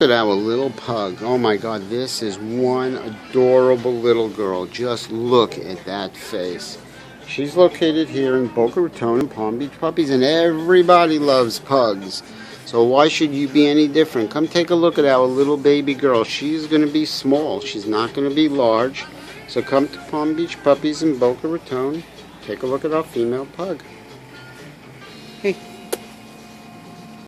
Look at our little pug. Oh my god, this is one adorable little girl. Just look at that face. She's located here in Boca Raton and Palm Beach Puppies, and everybody loves pugs. So why should you be any different? Come take a look at our little baby girl. She's going to be small. She's not going to be large. So come to Palm Beach Puppies in Boca Raton. Take a look at our female pug. Hey.